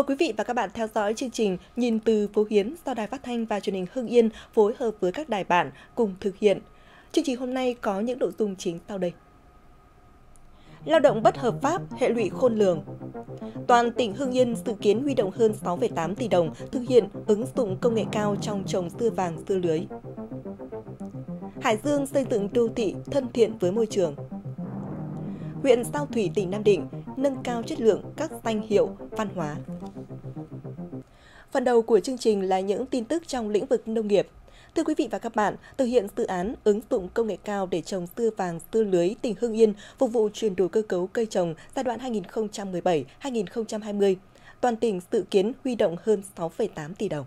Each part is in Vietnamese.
Mời quý vị và các bạn theo dõi chương trình Nhìn từ phố Hiến do Đài Phát thanh và Truyền hình Hưng Yên phối hợp với các đài bản cùng thực hiện. Chương trình hôm nay có những nội dung chính sau đây. Lao động bất hợp pháp, hệ lụy khôn lường. Toàn tỉnh Hưng Yên dự kiến huy động hơn 6,8 tỷ đồng thực hiện ứng dụng công nghệ cao trong trồng dưa vàng dưa lưới. Hải Dương xây dựng đô thị thân thiện với môi trường. Huyện Sao Thủy, tỉnh Nam Định nâng cao chất lượng các danh hiệu văn hóa. Phần đầu của chương trình là những tin tức trong lĩnh vực nông nghiệp. Thưa quý vị và các bạn, thực hiện dự án ứng dụng công nghệ cao để trồng dưa vàng dưa lưới tỉnh Hưng Yên phục vụ chuyển đổi cơ cấu cây trồng giai đoạn 2017-2020, toàn tỉnh dự kiến huy động hơn 6,8 tỷ đồng.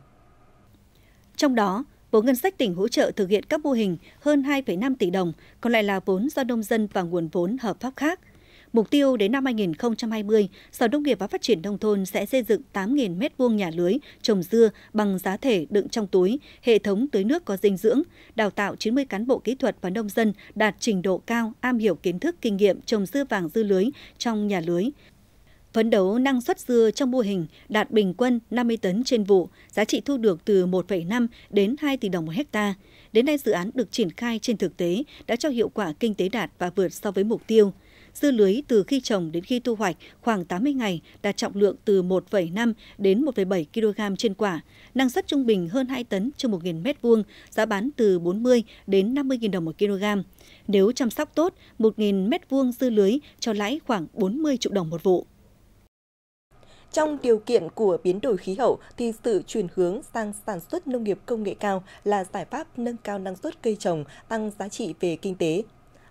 Trong đó, vốn ngân sách tỉnh hỗ trợ thực hiện các mô hình hơn 2,5 tỷ đồng, còn lại là vốn do nông dân và nguồn vốn hợp pháp khác – Mục tiêu đến năm 2020, Sở Nông nghiệp và Phát triển Nông thôn sẽ xây dựng 8.000 m2 nhà lưới trồng dưa bằng giá thể đựng trong túi, hệ thống tưới nước có dinh dưỡng, đào tạo 90 cán bộ kỹ thuật và nông dân đạt trình độ cao, am hiểu kiến thức kinh nghiệm trồng dưa vàng dư lưới trong nhà lưới, Phấn đấu năng suất dưa trong mô hình đạt bình quân 50 tấn trên vụ, giá trị thu được từ 1,5 đến 2 tỷ đồng một hecta. Đến nay dự án được triển khai trên thực tế đã cho hiệu quả kinh tế đạt và vượt so với mục tiêu. Dưa lưới từ khi trồng đến khi thu hoạch khoảng 80 ngày đạt trọng lượng từ 1,5 đến 1,7 kg trên quả, năng suất trung bình hơn 2 tấn trên 1.000 m2, giá bán từ 40 đến 50.000 đồng một kg. Nếu chăm sóc tốt, 1.000 m2 dưa lưới cho lãi khoảng 40 triệu đồng một vụ. Trong điều kiện của biến đổi khí hậu thì sự chuyển hướng sang sản xuất nông nghiệp công nghệ cao là giải pháp nâng cao năng suất cây trồng, tăng giá trị về kinh tế.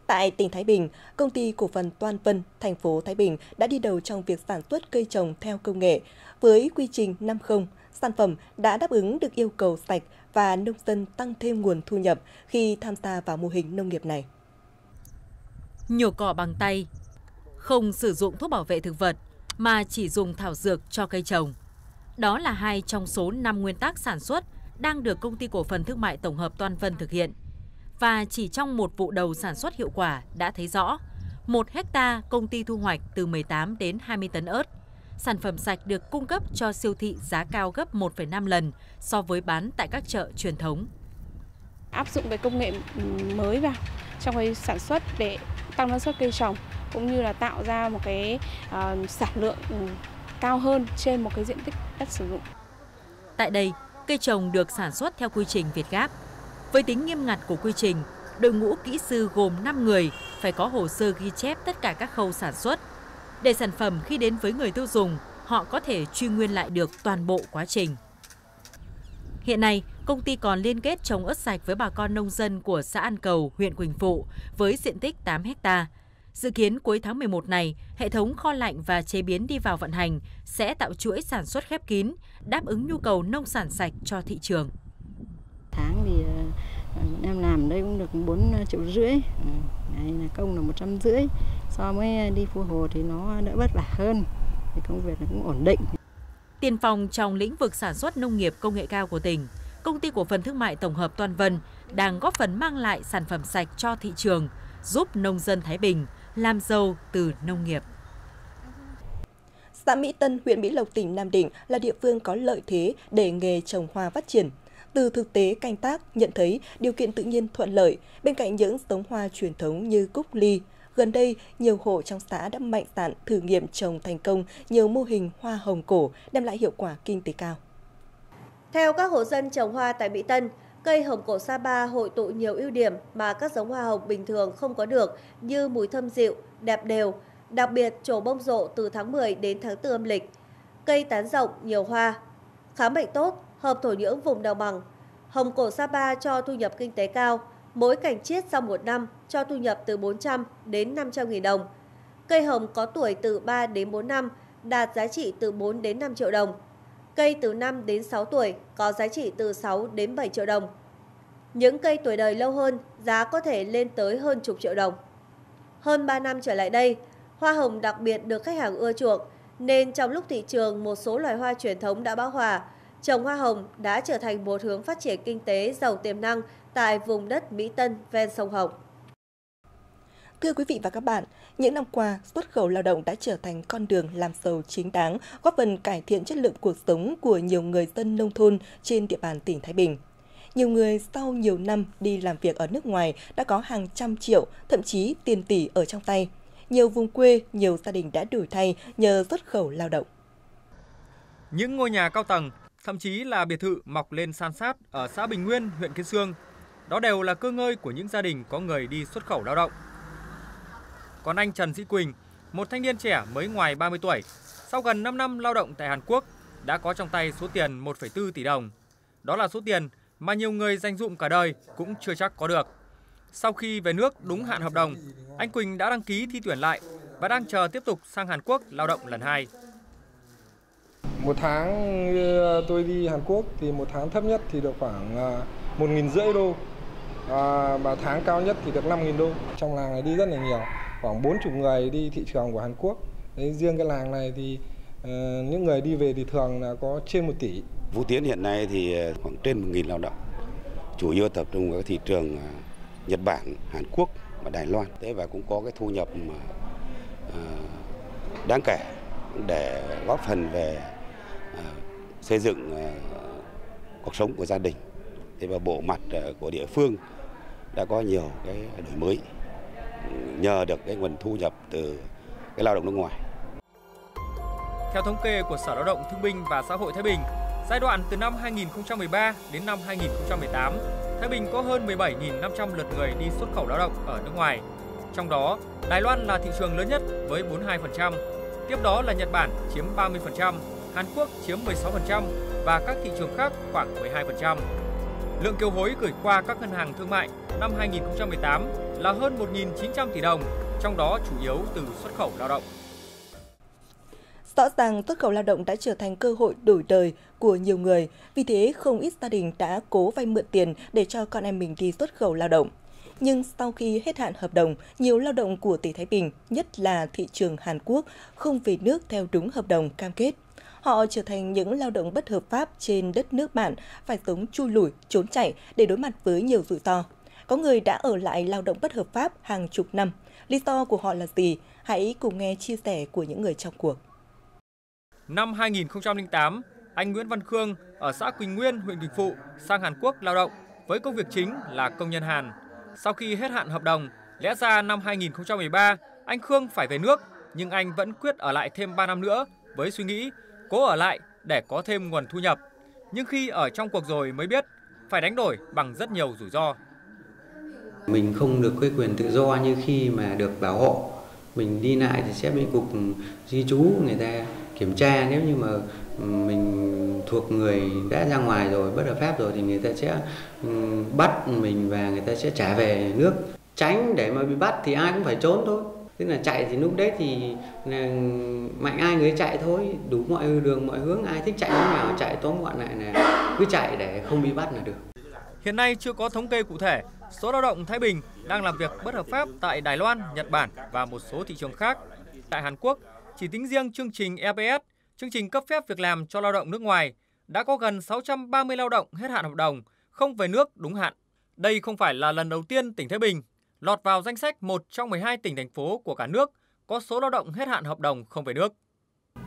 Tại tỉnh Thái Bình, công ty cổ phần Toan Vân, thành phố Thái Bình đã đi đầu trong việc sản xuất cây trồng theo công nghệ với quy trình 50, sản phẩm đã đáp ứng được yêu cầu sạch và nông dân tăng thêm nguồn thu nhập khi tham gia vào mô hình nông nghiệp này. Nhổ cỏ bằng tay, không sử dụng thuốc bảo vệ thực vật mà chỉ dùng thảo dược cho cây trồng. Đó là hai trong số 5 nguyên tắc sản xuất đang được công ty cổ phần thương mại tổng hợp Toan Vân thực hiện và chỉ trong một vụ đầu sản xuất hiệu quả đã thấy rõ, một hecta công ty thu hoạch từ 18 đến 20 tấn ớt. Sản phẩm sạch được cung cấp cho siêu thị giá cao gấp 1,5 lần so với bán tại các chợ truyền thống. Áp dụng cái công nghệ mới vào trong cái sản xuất để tăng năng suất cây trồng cũng như là tạo ra một cái uh, sản lượng ừ, cao hơn trên một cái diện tích đất sử dụng. Tại đây, cây trồng được sản xuất theo quy trình Việt Gáp, với tính nghiêm ngặt của quy trình, đội ngũ kỹ sư gồm 5 người phải có hồ sơ ghi chép tất cả các khâu sản xuất. Để sản phẩm khi đến với người tiêu dùng, họ có thể truy nguyên lại được toàn bộ quá trình. Hiện nay, công ty còn liên kết trồng ớt sạch với bà con nông dân của xã An Cầu, huyện Quỳnh Phụ với diện tích 8 hectare Dự kiến cuối tháng 11 này, hệ thống kho lạnh và chế biến đi vào vận hành sẽ tạo chuỗi sản xuất khép kín, đáp ứng nhu cầu nông sản sạch cho thị trường. Tháng thì ờ, em làm đây cũng được 4 triệu rưỡi, ừ, Đấy là công là một trăm rưỡi. So với đi phù hồ thì nó đỡ vất vả hơn, thì công việc nó cũng ổn định. Tiền phòng trong lĩnh vực sản xuất nông nghiệp công nghệ cao của tỉnh, công ty cổ phần thương mại tổng hợp Toàn Vân đang góp phần mang lại sản phẩm sạch cho thị trường, giúp nông dân Thái Bình làm giàu từ nông nghiệp. Xã Mỹ Tân, huyện Mỹ Lộc, tỉnh Nam Định là địa phương có lợi thế để nghề trồng hoa phát triển. Từ thực tế canh tác nhận thấy điều kiện tự nhiên thuận lợi, bên cạnh những giống hoa truyền thống như cúc ly, gần đây nhiều hộ trong xã đã mạnh dạn thử nghiệm trồng thành công nhiều mô hình hoa hồng cổ đem lại hiệu quả kinh tế cao. Theo các hộ dân trồng hoa tại Mỹ Tân, cây hồng cổ Sapa hội tụ nhiều ưu điểm mà các giống hoa hồng bình thường không có được như mùi thơm dịu, đẹp đều, đặc biệt trổ bông rộ từ tháng 10 đến tháng 4 âm lịch. Cây tán rộng, nhiều hoa, khám bệnh tốt, hợp thổ nhưỡng vùng đồng bằng. Hồng cổ Sapa cho thu nhập kinh tế cao, mỗi cảnh chiết sau một năm cho thu nhập từ 400 đến 500 nghìn đồng. Cây hồng có tuổi từ 3 đến 4 năm đạt giá trị từ 4 đến 5 triệu đồng. Cây từ 5 đến 6 tuổi có giá trị từ 6 đến 7 triệu đồng. Những cây tuổi đời lâu hơn, giá có thể lên tới hơn chục triệu đồng. Hơn 3 năm trở lại đây, hoa hồng đặc biệt được khách hàng ưa chuộng, nên trong lúc thị trường một số loài hoa truyền thống đã bão hòa, trồng hoa hồng đã trở thành một hướng phát triển kinh tế giàu tiềm năng tại vùng đất Mỹ Tân ven sông Hồng. Thưa quý vị và các bạn, những năm qua, xuất khẩu lao động đã trở thành con đường làm giàu chính đáng, góp phần cải thiện chất lượng cuộc sống của nhiều người dân nông thôn trên địa bàn tỉnh Thái Bình. Nhiều người sau nhiều năm đi làm việc ở nước ngoài đã có hàng trăm triệu, thậm chí tiền tỷ ở trong tay. Nhiều vùng quê, nhiều gia đình đã đổi thay nhờ xuất khẩu lao động. Những ngôi nhà cao tầng, thậm chí là biệt thự mọc lên san sát ở xã Bình Nguyên, huyện Kiên Sương, đó đều là cơ ngơi của những gia đình có người đi xuất khẩu lao động. Còn anh Trần Sĩ Quỳnh, một thanh niên trẻ mới ngoài 30 tuổi, sau gần 5 năm lao động tại Hàn Quốc, đã có trong tay số tiền 1,4 tỷ đồng. Đó là số tiền mà nhiều người dành dụm cả đời cũng chưa chắc có được. Sau khi về nước đúng hạn hợp đồng, anh Quỳnh đã đăng ký thi tuyển lại và đang chờ tiếp tục sang Hàn Quốc lao động lần hai. Một tháng ờ, tôi đi Hàn Quốc thì một tháng thấp nhất thì được khoảng ờ, một nghìn rưỡi đô à, và tháng cao nhất thì được 5.000 đô. Trong làng này đi rất là nhiều, khoảng 40 người đi thị trường của Hàn Quốc. Đấy, riêng cái làng này thì uh, những người đi về thì thường là có trên 1 tỷ. Vũ Tiến hiện nay thì ờ, khoảng trên 1.000 lao động, chủ yếu tập trung vào thị trường ờ, Nhật Bản, Hàn Quốc và Đài Loan. Thế và cũng có cái thu nhập mà, uh, đáng kể để góp phần về uh, xây dựng uh, cuộc sống của gia đình. Thế và bộ mặt uh, của địa phương đã có nhiều cái đổi mới nhờ được cái nguồn thu nhập từ cái lao động nước ngoài. Theo thống kê của Sở Lao động Thương binh và Xã hội Thái Bình, giai đoạn từ năm 2013 đến năm 2018, Thái Bình có hơn 17.500 lượt người đi xuất khẩu lao động ở nước ngoài. Trong đó, Đài Loan là thị trường lớn nhất với 42%, tiếp đó là Nhật Bản chiếm 30%, Hàn Quốc chiếm 16% và các thị trường khác khoảng 12%. Lượng kiều hối gửi qua các ngân hàng thương mại năm 2018 là hơn 1.900 tỷ đồng, trong đó chủ yếu từ xuất khẩu lao động. Rõ ràng xuất khẩu lao động đã trở thành cơ hội đổi đời của nhiều người, vì thế không ít gia đình đã cố vay mượn tiền để cho con em mình đi xuất khẩu lao động. Nhưng sau khi hết hạn hợp đồng, nhiều lao động của tỉnh Thái Bình, nhất là thị trường Hàn Quốc, không về nước theo đúng hợp đồng cam kết. Họ trở thành những lao động bất hợp pháp trên đất nước bạn, phải sống chui lủi, trốn chạy để đối mặt với nhiều rủi ro. Có người đã ở lại lao động bất hợp pháp hàng chục năm. Lý do của họ là gì? Hãy cùng nghe chia sẻ của những người trong cuộc. Năm 2008, anh Nguyễn Văn Khương ở xã Quỳnh Nguyên, huyện Quỳnh Phụ sang Hàn Quốc lao động với công việc chính là công nhân Hàn. Sau khi hết hạn hợp đồng, lẽ ra năm 2013 anh Khương phải về nước, nhưng anh vẫn quyết ở lại thêm 3 năm nữa với suy nghĩ cố ở lại để có thêm nguồn thu nhập. Nhưng khi ở trong cuộc rồi mới biết phải đánh đổi bằng rất nhiều rủi ro. Mình không được cái quyền tự do như khi mà được bảo hộ. Mình đi lại thì sẽ bị cục di trú, người ta kiểm tra. Nếu như mà mình thuộc người đã ra ngoài rồi, bất hợp pháp rồi thì người ta sẽ bắt mình và người ta sẽ trả về nước. Tránh để mà bị bắt thì ai cũng phải trốn thôi. Tức là chạy thì lúc đấy thì mạnh ai người chạy thôi. Đủ mọi đường, mọi hướng, ai thích chạy như nào chạy tóm gọn lại là cứ chạy để không bị bắt là được. Hiện nay chưa có thống kê cụ thể số lao động Thái Bình đang làm việc bất hợp pháp tại Đài Loan, Nhật Bản và một số thị trường khác. Tại Hàn Quốc, chỉ tính riêng chương trình EPS, chương trình cấp phép việc làm cho lao động nước ngoài, đã có gần 630 lao động hết hạn hợp đồng, không về nước đúng hạn. Đây không phải là lần đầu tiên tỉnh Thái Bình lọt vào danh sách một trong 12 tỉnh thành phố của cả nước có số lao động hết hạn hợp đồng không về nước.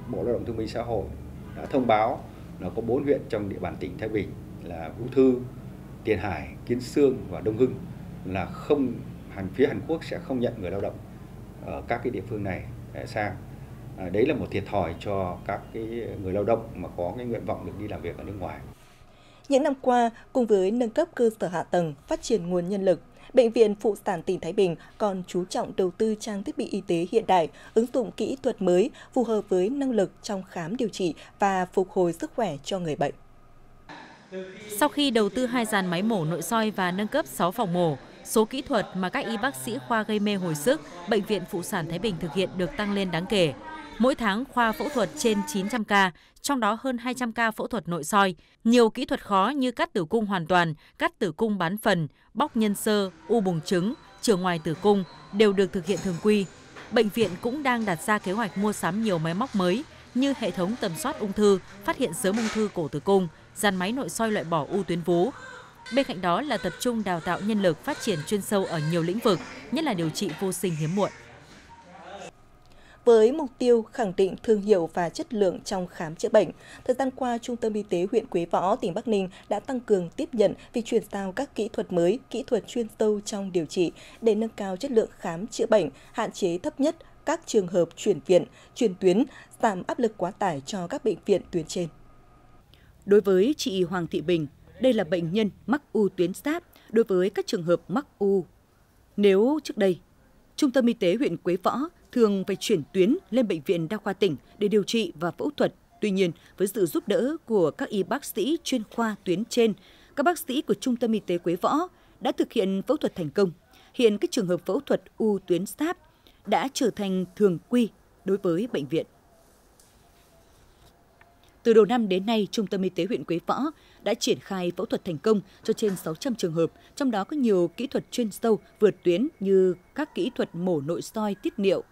Bộ Lao động Thương binh Xã hội đã thông báo là có 4 huyện trong địa bàn tỉnh Thái Bình là Vũ Thư, Tiền Hải, Kiến Sương và Đông Hưng là không Hàn phía Hàn Quốc sẽ không nhận người lao động ở các cái địa phương này à, sang. À, đấy là một thiệt thòi cho các cái người lao động mà có cái nguyện vọng được đi làm việc ở nước ngoài. Những năm qua, cùng với nâng cấp cơ sở hạ tầng, phát triển nguồn nhân lực, Bệnh viện Phụ sản tỉnh Thái Bình còn chú trọng đầu tư trang thiết bị y tế hiện đại, ứng dụng kỹ thuật mới phù hợp với năng lực trong khám điều trị và phục hồi sức khỏe cho người bệnh. Sau khi đầu tư hai dàn máy mổ nội soi và nâng cấp 6 phòng mổ, số kỹ thuật mà các y bác sĩ khoa gây mê hồi sức, Bệnh viện Phụ sản Thái Bình thực hiện được tăng lên đáng kể. Mỗi tháng khoa phẫu thuật trên 900 ca, trong đó hơn 200 ca phẫu thuật nội soi. Nhiều kỹ thuật khó như cắt tử cung hoàn toàn, cắt tử cung bán phần, bóc nhân sơ, u buồng trứng, chữa ngoài tử cung đều được thực hiện thường quy. Bệnh viện cũng đang đặt ra kế hoạch mua sắm nhiều máy móc mới như hệ thống tầm soát ung thư, phát hiện sớm ung thư cổ tử cung, dàn máy nội soi loại bỏ u tuyến vú. Bên cạnh đó là tập trung đào tạo nhân lực phát triển chuyên sâu ở nhiều lĩnh vực, nhất là điều trị vô sinh hiếm muộn. Với mục tiêu khẳng định thương hiệu và chất lượng trong khám chữa bệnh, thời gian qua, Trung tâm Y tế huyện Quế Võ, tỉnh Bắc Ninh đã tăng cường tiếp nhận việc chuyển giao các kỹ thuật mới, kỹ thuật chuyên sâu trong điều trị để nâng cao chất lượng khám chữa bệnh, hạn chế thấp nhất các trường hợp chuyển viện, chuyển tuyến, giảm áp lực quá tải cho các bệnh viện tuyến trên. Đối với chị Hoàng Thị Bình, đây là bệnh nhân mắc u tuyến giáp đối với các trường hợp mắc u. Nếu trước đây, Trung tâm Y tế huyện Quế Võ thường phải chuyển tuyến lên Bệnh viện Đa khoa tỉnh để điều trị và phẫu thuật. Tuy nhiên, với sự giúp đỡ của các y bác sĩ chuyên khoa tuyến trên, các bác sĩ của Trung tâm Y tế Quế Võ đã thực hiện phẫu thuật thành công. Hiện các trường hợp phẫu thuật u tuyến giáp đã trở thành thường quy đối với bệnh viện. Từ đầu năm đến nay, Trung tâm Y tế huyện Quế Võ đã triển khai phẫu thuật thành công cho trên 600 trường hợp, trong đó có nhiều kỹ thuật chuyên sâu vượt tuyến như các kỹ thuật mổ nội soi tiết niệu,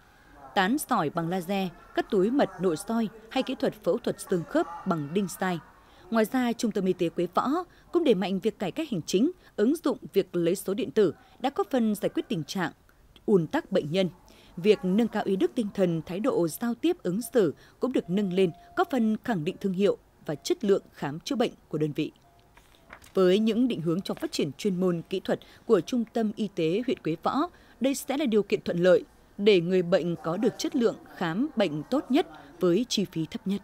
tán sỏi bằng laser, cắt túi mật nội soi hay kỹ thuật phẫu thuật xương khớp bằng đinh sai. Ngoài ra, Trung tâm Y tế Quế Võ cũng đẩy mạnh việc cải cách hành chính, ứng dụng việc lấy số điện tử đã có phần giải quyết tình trạng ùn tắc bệnh nhân. Việc nâng cao ý đức tinh thần, thái độ giao tiếp ứng xử cũng được nâng lên, góp phần khẳng định thương hiệu và chất lượng khám chữa bệnh của đơn vị. Với những định hướng trong phát triển chuyên môn kỹ thuật của Trung tâm Y tế huyện Quế Võ, đây sẽ là điều kiện thuận lợi để người bệnh có được chất lượng khám bệnh tốt nhất với chi phí thấp nhất.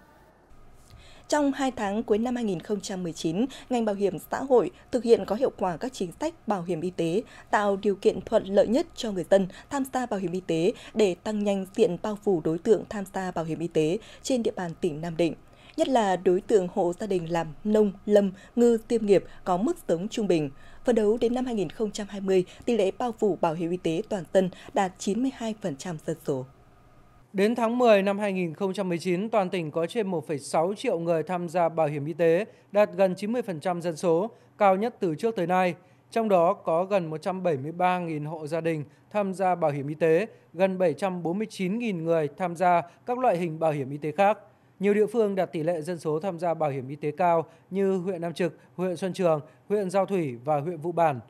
Trong 2 tháng cuối năm 2019, ngành bảo hiểm xã hội thực hiện có hiệu quả các chính sách bảo hiểm y tế, tạo điều kiện thuận lợi nhất cho người dân tham gia bảo hiểm y tế để tăng nhanh diện bao phủ đối tượng tham gia bảo hiểm y tế trên địa bàn tỉnh Nam Định nhất là đối tượng hộ gia đình làm nông, lâm, ngư, tiêm nghiệp có mức sống trung bình. Phấn đấu đến năm 2020, tỷ lệ bao phủ bảo hiểm y tế toàn dân đạt 92% dân số. Đến tháng 10 năm 2019, toàn tỉnh có trên 1,6 triệu người tham gia bảo hiểm y tế, đạt gần 90% dân số, cao nhất từ trước tới nay. Trong đó có gần 173.000 hộ gia đình tham gia bảo hiểm y tế, gần 749.000 người tham gia các loại hình bảo hiểm y tế khác. Nhiều địa phương đạt tỷ lệ dân số tham gia bảo hiểm y tế cao như huyện Nam Trực, huyện Xuân Trường, huyện Giao Thủy và huyện Vụ Bản.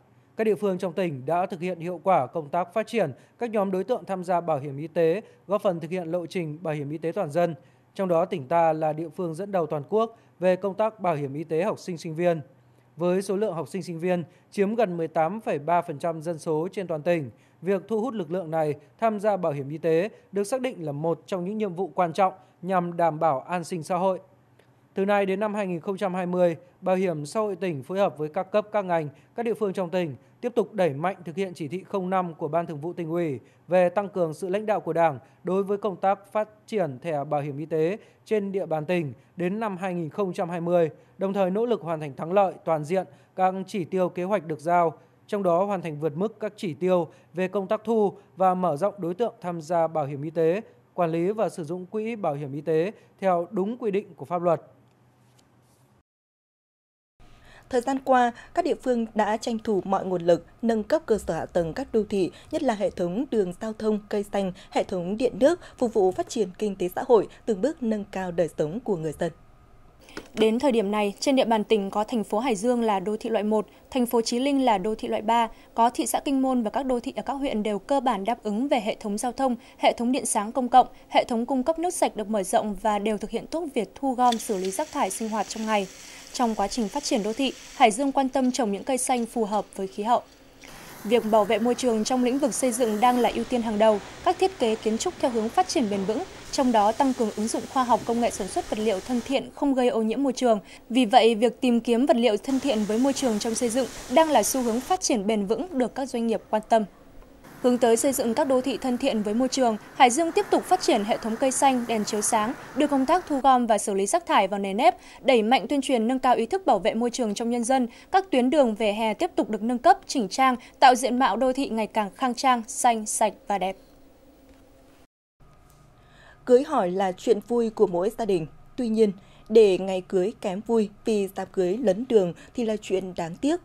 Các địa phương trong tỉnh đã thực hiện hiệu quả công tác phát triển các nhóm đối tượng tham gia bảo hiểm y tế, góp phần thực hiện lộ trình bảo hiểm y tế toàn dân. Trong đó tỉnh ta là địa phương dẫn đầu toàn quốc về công tác bảo hiểm y tế học sinh sinh viên. Với số lượng học sinh sinh viên chiếm gần 18,3% dân số trên toàn tỉnh, việc thu hút lực lượng này tham gia bảo hiểm y tế được xác định là một trong những nhiệm vụ quan trọng nhằm đảm bảo an sinh xã hội. Từ nay đến năm 2020, Bảo hiểm xã hội tỉnh phối hợp với các cấp các ngành, các địa phương trong tỉnh tiếp tục đẩy mạnh thực hiện chỉ thị 05 của Ban Thường vụ tỉnh ủy về tăng cường sự lãnh đạo của Đảng đối với công tác phát triển thẻ bảo hiểm y tế trên địa bàn tỉnh đến năm 2020, đồng thời nỗ lực hoàn thành thắng lợi toàn diện các chỉ tiêu kế hoạch được giao, trong đó hoàn thành vượt mức các chỉ tiêu về công tác thu và mở rộng đối tượng tham gia bảo hiểm y tế, quản lý và sử dụng quỹ bảo hiểm y tế theo đúng quy định của pháp luật. Thời gian qua, các địa phương đã tranh thủ mọi nguồn lực nâng cấp cơ sở hạ tầng các đô thị, nhất là hệ thống đường giao thông, cây xanh, hệ thống điện nước, phục vụ phát triển kinh tế xã hội, từng bước nâng cao đời sống của người dân. Đến thời điểm này, trên địa bàn tỉnh có thành phố Hải Dương là đô thị loại 1, thành phố Chí Linh là đô thị loại 3, có thị xã Kinh Môn và các đô thị ở các huyện đều cơ bản đáp ứng về hệ thống giao thông, hệ thống điện sáng công cộng, hệ thống cung cấp nước sạch được mở rộng và đều thực hiện tốt việc thu gom xử lý rác thải sinh hoạt trong ngày. Trong quá trình phát triển đô thị, Hải Dương quan tâm trồng những cây xanh phù hợp với khí hậu. Việc bảo vệ môi trường trong lĩnh vực xây dựng đang là ưu tiên hàng đầu, các thiết kế kiến trúc theo hướng phát triển bền vững, trong đó tăng cường ứng dụng khoa học công nghệ sản xuất vật liệu thân thiện không gây ô nhiễm môi trường. Vì vậy, việc tìm kiếm vật liệu thân thiện với môi trường trong xây dựng đang là xu hướng phát triển bền vững được các doanh nghiệp quan tâm. Hướng tới xây dựng các đô thị thân thiện với môi trường, Hải Dương tiếp tục phát triển hệ thống cây xanh, đèn chiếu sáng, đưa công tác thu gom và xử lý rác thải vào nề nếp, đẩy mạnh tuyên truyền nâng cao ý thức bảo vệ môi trường trong nhân dân. Các tuyến đường về hè tiếp tục được nâng cấp, chỉnh trang, tạo diện mạo đô thị ngày càng khang trang, xanh, sạch và đẹp. Cưới hỏi là chuyện vui của mỗi gia đình. Tuy nhiên, để ngày cưới kém vui vì đám cưới lấn đường thì là chuyện đáng tiếc.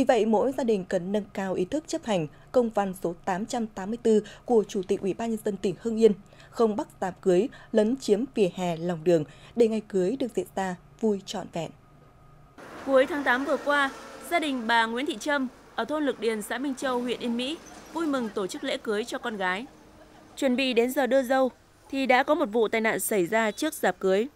Vì vậy, mỗi gia đình cần nâng cao ý thức chấp hành công văn số 884 của Chủ tịch Ủy ban nhân dân tỉnh Hưng Yên, không bắt dạp cưới lấn chiếm vỉa hè lòng đường để ngày cưới được diễn ra vui trọn vẹn. Cuối tháng 8 vừa qua, Gia đình bà Nguyễn Thị Trâm ở thôn Lực Điền, xã Minh Châu, huyện Yên Mỹ vui mừng tổ chức lễ cưới cho con gái. Chuẩn bị đến giờ đưa dâu thì đã có một vụ tai nạn xảy ra trước dạp cưới.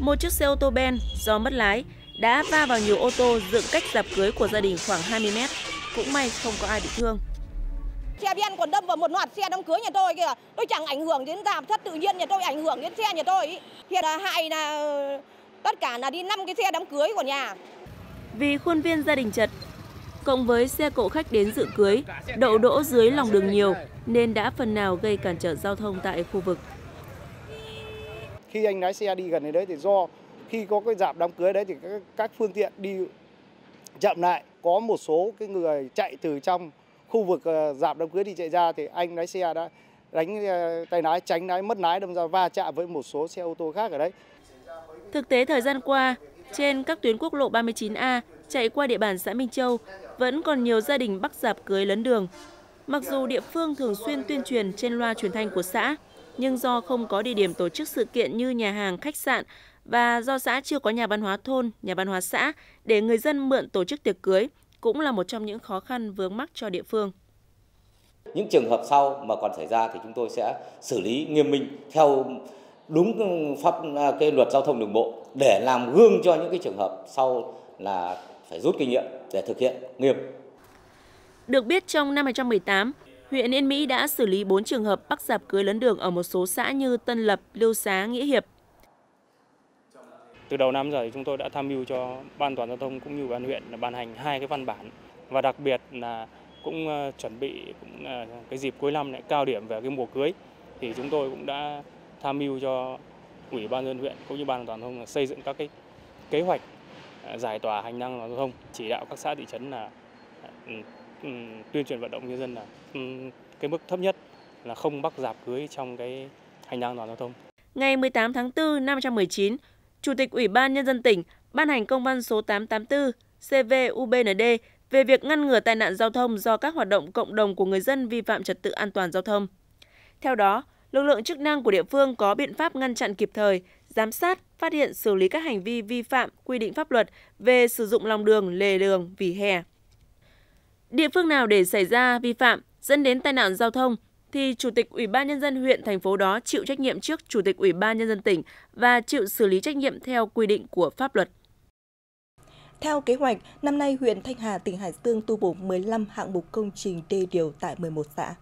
Một chiếc xe ô tô ben do mất lái đã va vào nhiều ô tô dựng cách dạp cưới của gia đình khoảng 20 mét. Cũng may không có ai bị thương. Xe ben còn đâm vào một loạt xe đám cưới nhà tôi kìa. Tôi chẳng ảnh hưởng đến dạp thất tự nhiên nhà tôi, ảnh hưởng đến xe nhà tôi. Hiện là hại là tất cả là đi năm cái xe đám cưới của nhà. Vì khuôn viên gia đình chật, cộng với xe cộ khách đến dự cưới, đậu đỗ dưới lòng đường nhiều nên đã phần nào gây cản trở giao thông tại khu vực. Khi anh lái xe đi gần đến đấy thì do khi có cái dạp đám cưới đấy thì các, các phương tiện đi chậm lại, có một số cái người chạy từ trong khu vực ờ, dạp đám cưới đi chạy ra thì anh lái xe đã đánh ờ, tay lái tránh lái mất lái đâm ra va chạm với một số xe ô tô khác ở đấy. Thực tế thời gian qua, trên các tuyến quốc lộ 39A chạy qua địa bàn xã Minh Châu, vẫn còn nhiều gia đình bắt dạp cưới lấn đường. Mặc dù địa phương thường xuyên tuyên truyền trên loa truyền thanh của xã, nhưng do không có địa điểm tổ chức sự kiện như nhà hàng, khách sạn và do xã chưa có nhà văn hóa thôn, nhà văn hóa xã để người dân mượn tổ chức tiệc cưới cũng là một trong những khó khăn vướng mắc cho địa phương. Những trường hợp sau mà còn xảy ra thì chúng tôi sẽ xử lý nghiêm minh theo đúng pháp cái luật giao thông đường bộ để làm gương cho những cái trường hợp sau là phải rút kinh nghiệm để thực hiện nghiêm. Được biết trong năm 2018, huyện Yên Mỹ đã xử lý 4 trường hợp bắt dạp cưới lấn đường ở một số xã như Tân Lập, Lưu Xá, Nghĩa Hiệp. Từ đầu năm giờ thì chúng tôi đã tham mưu cho ban toàn giao thông cũng như ban huyện là ban hành hai cái văn bản và đặc biệt là cũng ờ, chuẩn bị cũng ờ, cái dịp cuối năm lại cao điểm về cái mùa cưới thì chúng tôi cũng đã tham mưu cho ủy ban dân huyện cũng như ban toàn giao thông xây dựng các cái kế hoạch ờ, giải tỏa hành lang giao thông chỉ đạo các xã thị trấn là ừ, Ừ, tuyên truyền vận động nhân dân là ừ, cái mức thấp nhất là không bắt dạp cưới trong cái hành lang toàn giao thông. Ngày 18 tháng 4 năm 2019, Chủ tịch Ủy ban Nhân dân tỉnh ban hành công văn số 884 CVUBND về việc ngăn ngừa tai nạn giao thông do các hoạt động cộng đồng của người dân vi phạm trật tự an toàn giao thông. Theo đó, lực lượng chức năng của địa phương có biện pháp ngăn chặn kịp thời, giám sát, phát hiện xử lý các hành vi vi phạm quy định pháp luật về sử dụng lòng đường, lề đường, vỉa hè. Địa phương nào để xảy ra vi phạm dẫn đến tai nạn giao thông thì Chủ tịch Ủy ban Nhân dân huyện, thành phố đó chịu trách nhiệm trước Chủ tịch Ủy ban Nhân dân tỉnh và chịu xử lý trách nhiệm theo quy định của pháp luật. Theo kế hoạch, năm nay huyện Thanh Hà, tỉnh Hải Dương tu bổ 15 hạng mục công trình đê điều tại 11 xã.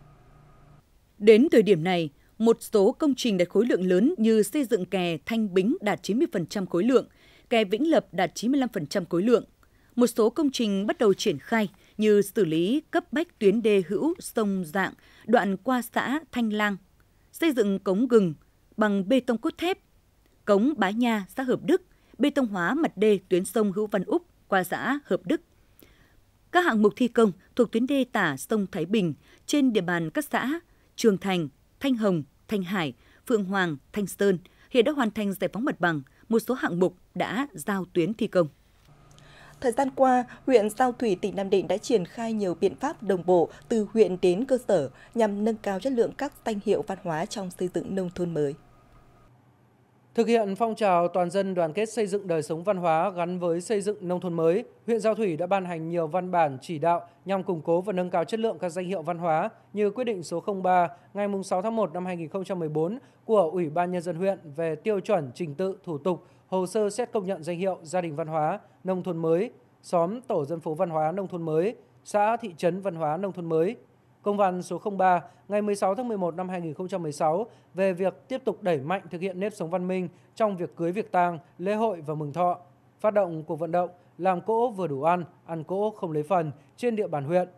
Đến thời điểm này, một số công trình đạt khối lượng lớn như xây dựng kè Thanh Bính đạt 90% khối lượng, kè Vĩnh Lập đạt 95% khối lượng. Một số công trình bắt đầu triển khai như xử lý cấp bách tuyến đê hữu sông Dạng, đoạn qua xã Thanh Lang, xây dựng cống gừng bằng bê tông cốt thép, cống Bá Nha, xã Hợp Đức, bê tông hóa mặt đê tuyến sông Hữu Văn Úc qua xã Hợp Đức. Các hạng mục thi công thuộc tuyến đê tả sông Thái Bình trên địa bàn các xã Trường Thành, Thanh Hồng, Thanh Hải, Phượng Hoàng, Thanh Sơn hiện đã hoàn thành giải phóng mặt bằng, một số hạng mục đã giao tuyến thi công. Thời gian qua, huyện Giao Thủy, tỉnh Nam Định đã triển khai nhiều biện pháp đồng bộ từ huyện đến cơ sở nhằm nâng cao chất lượng các danh hiệu văn hóa trong xây dựng nông thôn mới. Thực hiện phong trào toàn dân đoàn kết xây dựng đời sống văn hóa gắn với xây dựng nông thôn mới, huyện Giao Thủy đã ban hành nhiều văn bản chỉ đạo nhằm củng cố và nâng cao chất lượng các danh hiệu văn hóa như quyết định số 03 ngày 6 tháng 1 năm 2014 của Ủy ban Nhân dân huyện về tiêu chuẩn trình tự thủ tục hồ sơ xét công nhận danh hiệu gia đình văn hóa nông thôn mới, xóm tổ dân phố văn hóa nông thôn mới, xã thị trấn văn hóa nông thôn mới. Công văn số 03 ngày 16 tháng 11 năm 2016 về việc tiếp tục đẩy mạnh thực hiện nếp sống văn minh trong việc cưới việc tang, lễ hội và mừng thọ, phát động cuộc vận động làm cỗ vừa đủ ăn, ăn cỗ không lấy phần trên địa bàn huyện.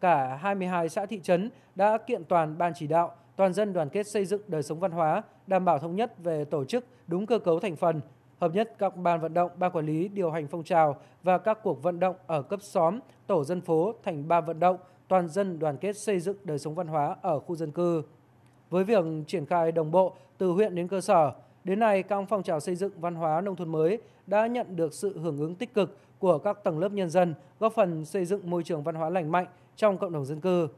Cả 22 xã thị trấn đã kiện toàn ban chỉ đạo toàn dân đoàn kết xây dựng đời sống văn hóa, đảm bảo thống nhất về tổ chức đúng cơ cấu thành phần, hợp nhất các ban vận động, ban quản lý điều hành phong trào và các cuộc vận động ở cấp xóm, tổ dân phố thành ba vận động toàn dân đoàn kết xây dựng đời sống văn hóa ở khu dân cư. Với việc triển khai đồng bộ từ huyện đến cơ sở, đến nay các phong trào xây dựng văn hóa nông thôn mới đã nhận được sự hưởng ứng tích cực của các tầng lớp nhân dân, góp phần xây dựng môi trường văn hóa lành mạnh trong cộng đồng dân cư.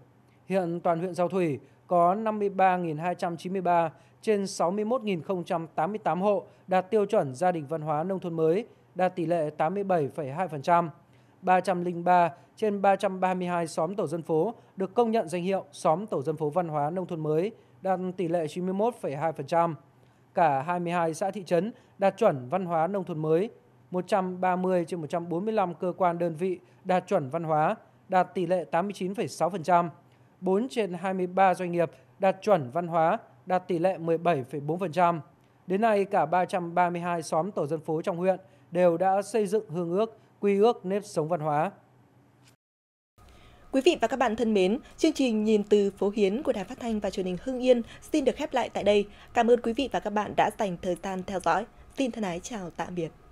Hiện toàn huyện Giao Thủy có 53.293 trên 61.088 hộ đạt tiêu chuẩn gia đình văn hóa nông thôn mới, đạt tỷ lệ 87,2%. 303 trên 332 xóm tổ dân phố được công nhận danh hiệu xóm tổ dân phố văn hóa nông thôn mới, đạt tỷ lệ 91,2%. Cả 22 xã thị trấn đạt chuẩn văn hóa nông thôn mới, 130 trên 145 cơ quan đơn vị đạt chuẩn văn hóa, đạt tỷ lệ 89,6%. 4 trên 23 doanh nghiệp đạt chuẩn văn hóa, đạt tỷ lệ 17,4%. Đến nay, cả 332 xóm tổ dân phố trong huyện đều đã xây dựng hương ước, quy ước nếp sống văn hóa. Quý vị và các bạn thân mến, chương trình Nhìn từ phố Hiến của Đài Phát thanh và Truyền hình Hưng Yên xin được khép lại tại đây. Cảm ơn quý vị và các bạn đã dành thời gian theo dõi. Xin thân ái chào tạm biệt.